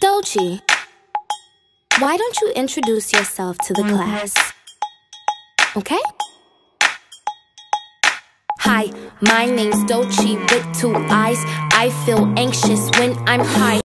Dolce, why don't you introduce yourself to the mm-hmm. class? Okay? Hi, my name's Dolce with two eyes. I feel anxious when I'm high.